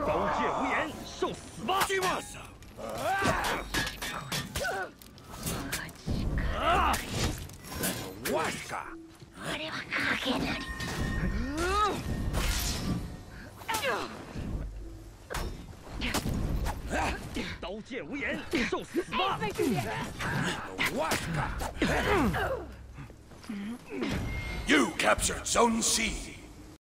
刀剑无眼，受死吧！去吧！わしかあれは影なり刀剑无眼，受死吧！わし You captured Zone C.